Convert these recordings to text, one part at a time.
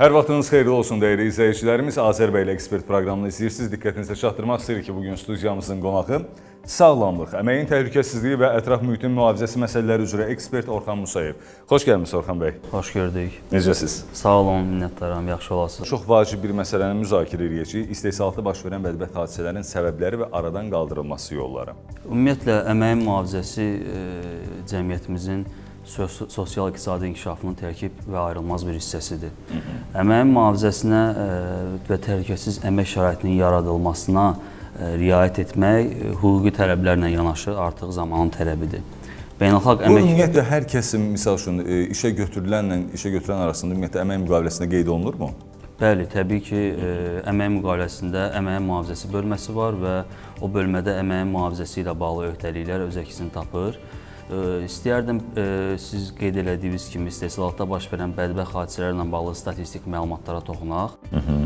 Hər vaxtınız xeyirli olsun dəyərli izləyicilərimiz. Azərbəyli ekspert proqramını izləyirsiniz. Diqqətinizə çatdırmaq istəyirik ki, bu gün studiyamızın qonağı sağlamlıq, əməyin təhlükəsizliyi və ətraf mühitin mühafizəsi məsələləri üzrə ekspert Orxan Musayev. Xoş gəlmisiniz Orxan bəy. Xoş gördük. Necəsiz? Sağ olun, minnətdaram, yaxşı olasınız. Çox vacib bir məsələni müzakirə edəcəyik. İstehsalatda baş verən bədbəxt hadisələrin səbəbləri və aradan qaldırılması yolları. Ümumiyyətlə əməyin mühafizəsi e, cəmiyyətimizin sosial-iqtisadi inkişafının tərkib və ayrılmaz bir hissəsidir. Əməyin mühafizəsinə e, və təhlükəsiz əmək şəraitinin yaradılmasına e, riayət etmək e, hüquqi tələblərlə yanaşı artıq zamanın tələbidir. Beynəlxalq əmək Bu ümumiyyətlə hər kəsin misal üçün işə götürülənlə işə götürən arasında ümumiyyətlə əmək müqaviləsində qeyd olunurmu? Bəli, təbii ki, əmək müqaviləsində əməyin mühafizəsi bölməsi var və o bölmədə əməyin mühafizəsi ilə bağlı öhdəliklər öz əksini tapır. İstəyərdim siz qeyd elədiyiniz kimi istehsalatda baş verən bədbəxt hadisələrlə bağlı statistik məlumatlara toxunaq. Hı -hı.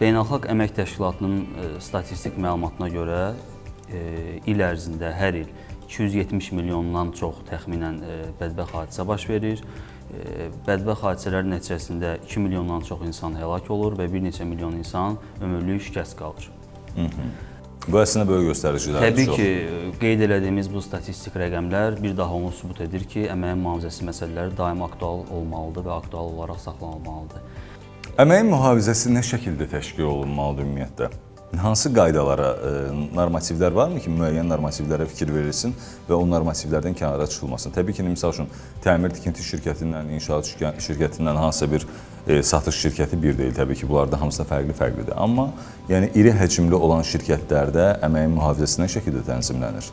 Beynəlxalq Əmək Təşkilatının statistik məlumatına görə il ərzində hər il 270 milyondan çox təxminən bədbəxt hadisə baş verir. Bədbəxt hadisələr nəticəsində 2 milyondan çox insan həlak olur və bir neçə milyon insan ömürlük şikəst qalır. Hı -hı. Bu əslində böyük göstəricilərdir. Təbii çox. ki, qeyd elədiyimiz bu statistik rəqəmlər bir daha onu sübut edir ki, əməyin mühafizəsi məsələləri daim aktual olmalıdır və aktual olaraq saxlanılmalıdır. Əməyin mühafizəsi nə şəkildə təşkil olunmalıdır ümumiyyətlə? Hansı qaydalara, e, normativlər varmı ki, müəyyən normativlərə fikir verilsin və o normativlərdən kənara çıxılmasın? Təbii ki, misal üçün təmir tikinti şirkətindən, inşaat şirkətindən hansısa bir e, satış şirkəti bir deyil. Təbii ki, hamısı da fərqli-fərqlidir. Amma yəni iri həcmli olan şirkətlərdə əməyin mühafizəsi nə şəkildə tənzimlənir?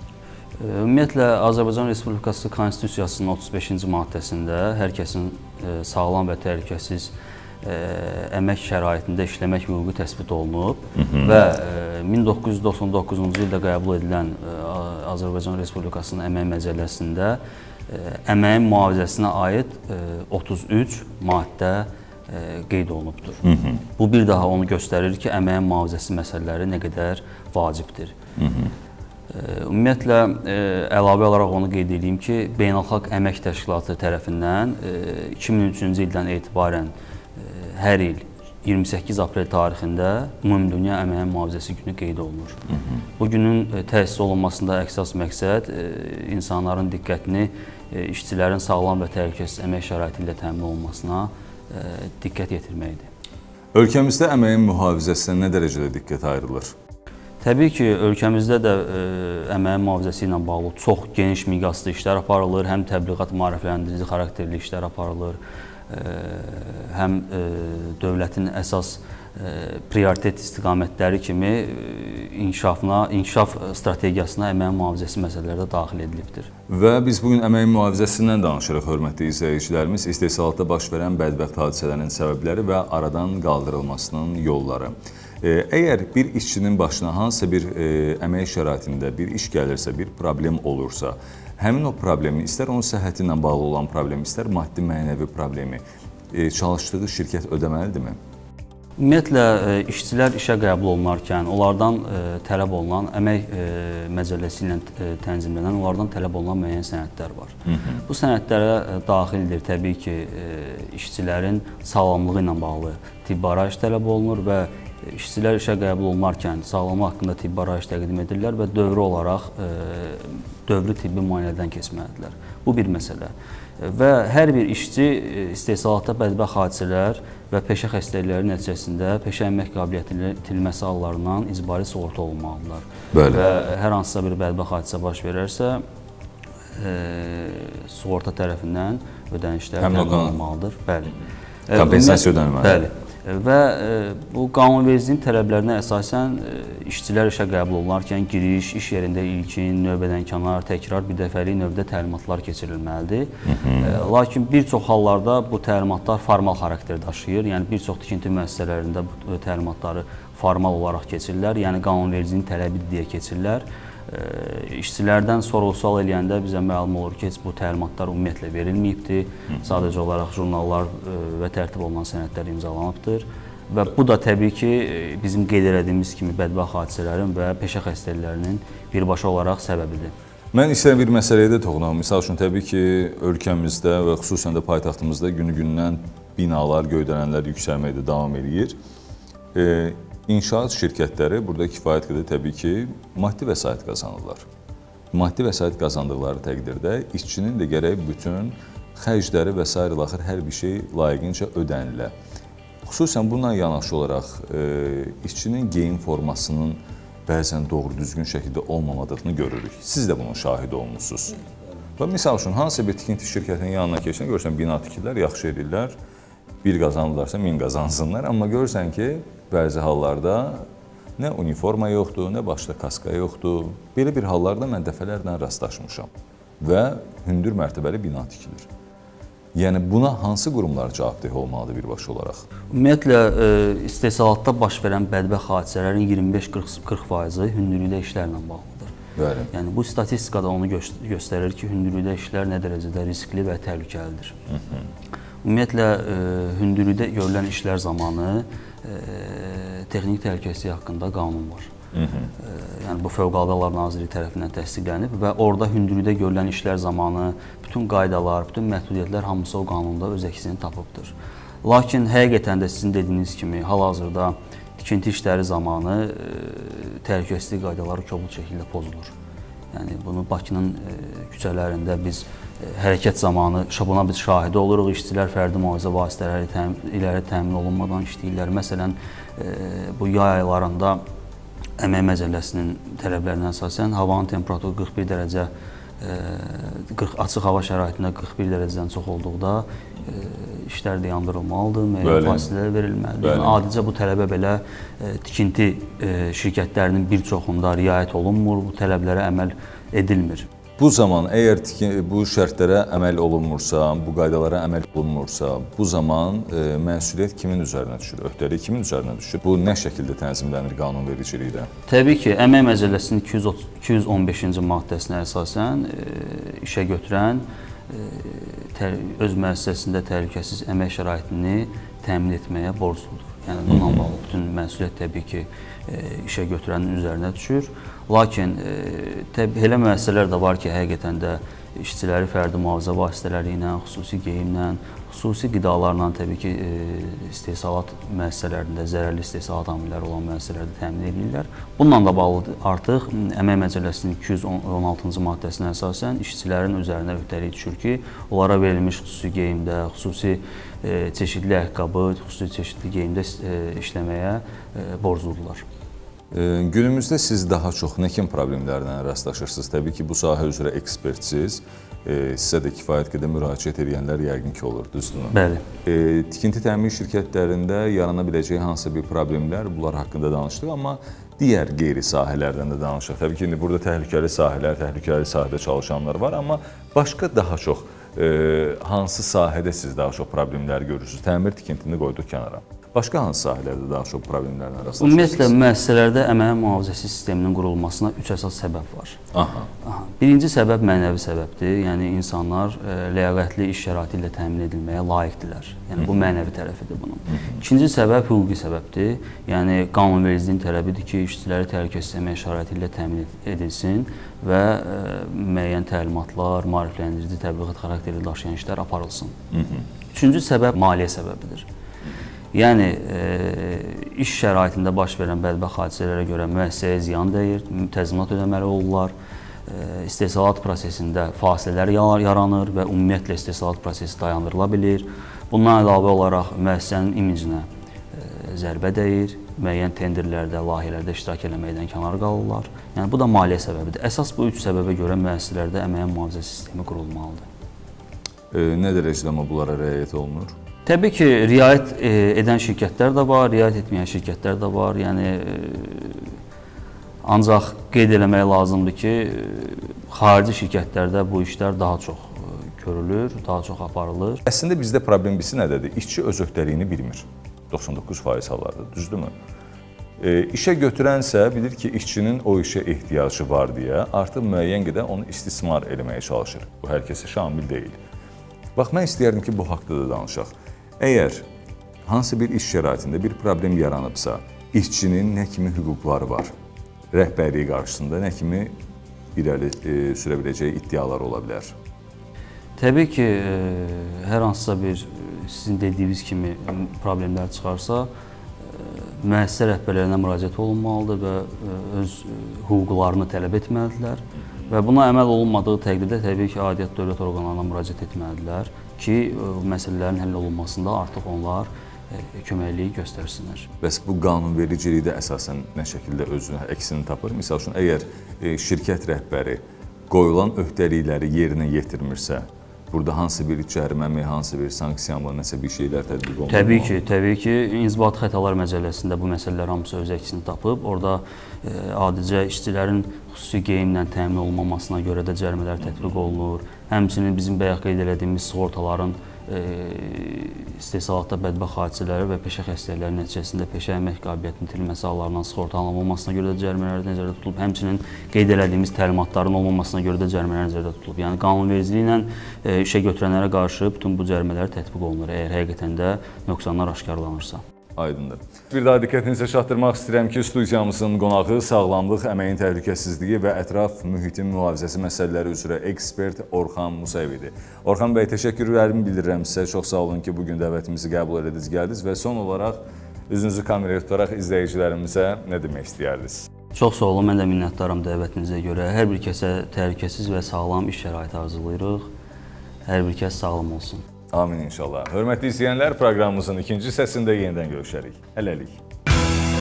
E, ümumiyyətlə Azərbaycan Respublikası Konstitusiyasının 35-ci maddəsində hər kəsin e, sağlam və təhlükəsiz əmək şəraitində işləmək hüququ təsbit olunub Hı -hı. və 1999-cu ildə qəbul edilən Azərbaycan Respublikasının əmək məcəlləsində əməyin mühafizəsinə aid 33 maddə qeyd olunubdur. Hı -hı. Bu bir daha onu göstərir ki, əməyin mühafizəsi məsələləri nə qədər vacibdir. Hı -hı. Ümumiyyətlə əlavə olaraq onu qeyd edeyim ki, Beynəlxalq Əmək Təşkilatı tərəfindən 2003-cü ildən etibarən hər il 28 aprel tarixində Ümumdünya Əməyin Mühafizəsi Günü qeyd olunur. Hı -hı. Bu günün e, təsis olunmasında əsas məqsəd e, insanların diqqətini e, işçilərin sağlam və təhlükəsiz əmək şəraiti ilə təmin olunmasına diqqət yetirməkdir. Ölkəmizdə əməyin mühafizəsinə nə dərəcədə diqqət ayrılır? Təbii ki, ölkəmizdə də əməyin mühafizəsi ilə bağlı çox geniş miqyaslı işlər aparılır, həm təbliğat maarifləndirici xarakterli işlər aparılır, həm dövlətin əsas prioritet istiqamətləri kimi inkişafına, inkişaf strategiyasına əməyin mühafizəsi məsələləri də daxil edilibdir. Və biz bu gün əməyin mühafizəsindən danışırıq, hörmətli izləyicilərimiz. İstehsalatda baş verən bədbəxt hadisələrin səbəbləri və aradan qaldırılmasının yolları. Əgər bir işçinin başına hansısa bir əmək şəraitində bir iş gəlirsə, bir problem olursa, həmin o problemi, istər onun səhhəti ilə bağlı olan problemi, istər maddi mənəvi problemi e, çalışdığı şirkət ödəməlidirmi? Ümumiyyətlə e, işçilər işə qəbul olunarkən onlardan e, tələb olunan əmək məcəlləsi ilə tənzimlənən onlardan tələb olunan müəyyən sənədlər var. Hı -hı. Bu sənədlərə daxildir təbii ki, işçilərin sağlamlığı ilə bağlı tibbi arayış tələb olunur və işçilər işə qəbul olunarkən sağlamlıq haqqında tibbi arayış təqdim edirlər və dövrü olaraq dövrü tibbi müayinədən keçməlidirlər. Bu bir məsələ. Və hər bir işçi e, istehsalatda bədbəxt hadisələr və peşə xəstəlikləri nəticəsində peşə əmək qabiliyyətinin itirilməsi hallarından icbari sığorta olunmalıdırlar. Bəli. Və hər hansısa bir bədbəxt hadisə baş verərsə, e, sığorta tərəfindən ödənişlər təmin olunmalıdır. Bəli. Kompensasiya ödənilməlidir. Bəli və e, bu qanunvericiliyin tələblərinə əsasən e, işçilər işə qəbul olunarkən giriş, iş yerində ilkin, növbədənkənar, təkrar, birdəfəlik növdə təlimatlar keçirilməlidir. Hı -hı. E, lakin bir çox hallarda bu təlimatlar formal xarakter daşıyır. Yəni bir çox tikinti müəssisələrində bu təlimatları formal olaraq keçirirlər. Yəni qanunvericiliyin tələbidir deyə keçirirlər işçilərdən sorğu-sual eləyəndə bizə məlum olur ki, heç bu təlimatlar ümumiyyətlə verilməyibdir. Sadəcə olaraq jurnallar və tərtib olunan sənədlər imzalanıbdır. Və bu da təbii ki, bizim qeyd etdiyimiz kimi bədbəxt hadisələrin və peşə xəstəliklərinin birbaşa olaraq səbəbidir. Mən istəyirəm bir məsələyə də toxunam. Məsəl üçün təbii ki, ölkəmizdə və xüsusən də paytaxtımızda günü-gündən binalar, göydələnlər yüksəlməkdə davam eləyir. E, inşaat şirkətləri burada kifayət qədər təbii ki, maddi vəsait qazanırlar. Maddi vəsait qazandıqları təqdirdə işçinin də gərək bütün xərcləri və s. axır hər bir şey layiqincə ödənilə. Xüsusən bununla yanaşı olaraq e, işçinin geyim formasının bəzən doğru düzgün şəkildə olmamadığını görürük. Siz də bunun şahidi olmusunuz. Və misal üçün hansısa bir tikinti şirkətinin yanına keçsən, görürsən bina tikirlər, yaxşı edirlər. Bir qazanırlarsa min qazansınlar, amma görürsən ki, bəzi hallarda nə uniforma yoxdur, nə başda kaska yoxdur. Belə bir hallarda mən dəfələrlə rastlaşmışam və hündür mərtəbəli bina tikilir. Yəni buna hansı qurumlar cavabdeh olmalıdır birbaşa olaraq? Ümumiyyətlə e, istehsalatda baş verən bədbəxt hadisələrin 25-40%-i hündürlükdə işlərlə bağlıdır. Bəli. Yəni bu statistikada onu göstərir ki, hündürlükdə işlər nə dərəcədə riskli və təhlükəlidir. Hı -hı. Ümumiyyətlə e, hündürlükdə görülən işlər zamanı texniki təhlükəsizlik haqqında qanun var. Hı -hı. Yəni bu Fövqəladə Hallar Nazirliyi tərəfindən təsdiqlənib və orada hündürlükdə görülən işlər zamanı bütün qaydalar, bütün məhdudiyyətlər hamısı o qanunda öz əksini tapıbdır. Lakin həqiqətən də sizin dediyiniz kimi hal-hazırda tikinti işləri zamanı təhlükəsizlik qaydaları kobud şəkildə pozulur. Yəni bunu Bakının küçələrində biz hərəkət zamanı buna biz şahidi oluruq. İşçilər fərdi mühafizə vasitələri təm iləri təmin olunmadan işləyirlər. Məsələn, bu yay aylarında Əmək Məcəlləsinin tələblərinə əsasən havanın temperaturu 41 dərəcə 40 açıq hava şəraitində 41 dərəcədən çox olduqda işlər dayandırılmalıdır, müəyyən fasilələr verilməlidir. Yəni adicə bu tələbə belə tikinti şirkətlərinin bir çoxunda riayət olunmur, bu tələblərə əməl edilmir. Bu zaman əgər bu şərtlərə əməl olunmursa, bu qaydalara əməl olunmursa, bu zaman e, məsuliyyət kimin üzərinə düşür? Öhdəlik kimin üzərinə düşür? Bu nə şəkildə tənzimlənir qanunvericilikdə? Təbii ki, Əmək Məcəlləsinin 215-ci maddəsinə əsasən e, işə götürən e, öz müəssisəsində təhlükəsiz əmək şəraitini təmin etməyə borcludur. Yəni bununla bağlı bütün məsuliyyət təbii ki, işə götürənin üzərinə düşür. Lakin e, təbii elə müəssisələr də var ki, həqiqətən də işçiləri fərdi mühafizə vasitələri ilə, xüsusi geyimlə, xüsusi qidalarla təbii ki, e, istehsalat müəssisələrində zərərli istehsalat amilləri olan müəssisələrdə təmin edirlər. Bununla da bağlı artıq Əmək Məcəlləsinin 216-cı maddəsinə əsasən işçilərin üzərinə öhdəlik düşür ki, onlara verilmiş xüsusi geyimdə, xüsusi e, çeşidli ayaqqabı, xüsusi çeşidli geyimdə işləməyə borcludurlar. Günümüzdə siz daha çox nə kimi problemlərlə rastlaşırsınız? Təbii ki, bu sahə üzrə ekspertsiz. Sizə də kifayət qədər müraciət edənlər yəqin ki, olur, düzdürmü? Bəli. Tikinti təmin şirkətlərində yarana biləcəyi hansısa bir problemlər, bunlar haqqında danışdıq, amma digər qeyri sahələrdən də danışaq. Təbii ki, indi burada təhlükəli sahələr, təhlükəli sahədə çalışanlar var, amma başqa daha çox hansı sahədə siz daha çox problemlər görürsünüz? Təmir tikintini qoyduq kənara. Başqa hansı sahələrdə daha çox problemlərlə rastlaşırsınız? Ümumiyyətlə müəssisələrdə əmək mühafizəsi sisteminin qurulmasına üç əsas səbəb var. Aha. Aha. Birinci səbəb mənəvi səbəbdir. Yəni insanlar ə, e, ləyaqətli iş şəraiti ilə təmin edilməyə layiqdirlər. Yəni bu mənəvi tərəfidir bunun. İkinci səbəb hüquqi səbəbdir. Yəni qanunvericiliyin tələbidir ki, işçiləri təhlükəsiz əmək şəraiti ilə təmin edilsin və ə, e, müəyyən təlimatlar, maarifləndirici, təbliğat xarakterli daşıyan işlər aparılsın. Hı -hı. Üçüncü səbəb maliyyə səbəbidir. Yəni e, iş şəraitində baş verən bədbəxt hadisələrə görə müəssisəyə ziyan dəyir, təzminat ödəməli olurlar. E, istehsalat prosesində fasilələr yaranır və ümumiyyətlə istehsalat prosesi dayandırıla bilir. Bundan əlavə olaraq müəssisənin imicinə e, zərbə dəyir, müəyyən tenderlərdə, layihələrdə iştirak etməkdən kənar qalırlar. Yəni bu da maliyyə səbəbidir. Əsas bu üç səbəbə görə müəssisələrdə əmək mühafizə sistemi qurulmalıdır. E, nə dərəcədə amma bunlara riayət olunur? Təbii ki, riayət e, edən şirkətlər də var, riayət etməyən şirkətlər də var. Yəni e, ancaq qeyd eləmək lazımdır ki, xarici şirkətlərdə bu işlər daha çox e, görülür, daha çox aparılır. Əslində bizdə problem bilsi nədədir? İşçi öz öhdəliyini bilmir. 99% hallarda, düzdürmü? E, işə götürənsə bilir ki, işçinin o işə ehtiyacı var deyə artıq müəyyən qədər onu istismar eləməyə çalışır. Bu hər kəsə şamil deyil. Bax, mən istəyərdim ki, bu haqda da danışaq. Əgər hansı bir iş şəraitində bir problem yaranıbsa, işçinin nə kimi hüquqları var? Rəhbərliyi qarşısında nə kimi irəli e, sürə biləcəyi iddialar ola bilər? Təbii ki, e, hər hansısa bir sizin dediyiniz kimi problemlər çıxarsa, e, müəssisə rəhbərlərinə müraciət olunmalıdır və e, öz e, hüquqlarını tələb etməlidirlər və buna əməl olunmadığı təqdirdə təbii ki, aidiyyət dövlət orqanlarına müraciət etməlidirlər ki, e, məsələlərin həll olunmasında artıq onlar e, köməkliyi göstərsinlər. Bəs bu qanunvericilikdə əsasən nə şəkildə özünü əksini tapır? Məsəl üçün, əgər e, şirkət rəhbəri qoyulan öhdəlikləri yerinə yetirmirsə, burada hansı bir cərimə mi, hansı bir sanksiyanla nəsə bir şeylər tətbiq olunmalı? Təbii ki, təbii ki, İnzibati Xətalar Məcəlləsində bu məsələlər hamısı öz əksini tapıb. Orada e, adicə işçilərin xüsusi geyimlə təmin olunmamasına görə də cərimələr tətbiq olunur. Həmçinin bizim bayaq qeyd etdiyimiz sığortaların e, istehsalatda bədbəxt hadisələri və peşə xəstəlikləri nəticəsində peşə əmək qabiliyyətinin itirilməsi hallarından sığortalanmamasına görə də cərimələr nəzərdə tutulub. Həmçinin qeyd etdiyimiz təlimatların olmamasına görə də cərimələr nəzərdə tutulub. Yəni qanunvericiliklə e, işə götürənlərə qarşı bütün bu cərimələr tətbiq olunur əgər həqiqətən də nöqsanlar aşkarlanırsa. Aydındır. Bir daha diqqətinizə çatdırmaq istəyirəm ki, studiyamızın qonağı sağlamlıq, əməyin təhlükəsizliyi və ətraf mühitin mühafizəsi məsələləri üzrə ekspert Orxan Musayev idi. Orxan bəy, təşəkkürlərimi bildirirəm sizə. Çox sağ olun ki, bu gün dəvətimizi qəbul ediniz, gəldiniz və son olaraq üzünüzü kameraya tutaraq izləyicilərimizə nə demək istəyərdiniz? Çox sağ olun. Mən də minnətdaram dəvətinizə görə. Hər bir kəsə təhlükəsiz və sağlam iş şəraiti arzulayırıq. Hər bir kəs sağlam olsun. Amin inşallah. Hörmətli izləyənlər, proqramımızın ikinci hissəsində yenidən görüşərik. Hələlik.